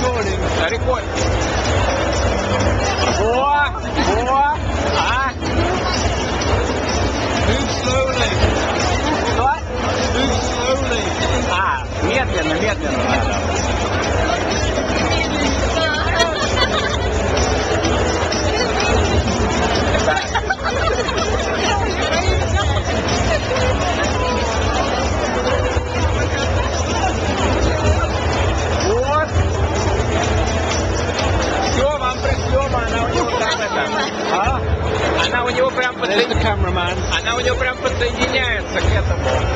recording. Рекорд. Во! Во! А? Move slowly. Что? Move slowly. А, медленно, медленно надо. А? Она у него прям подсоединяется. Она у него прям подсоединяется к этому.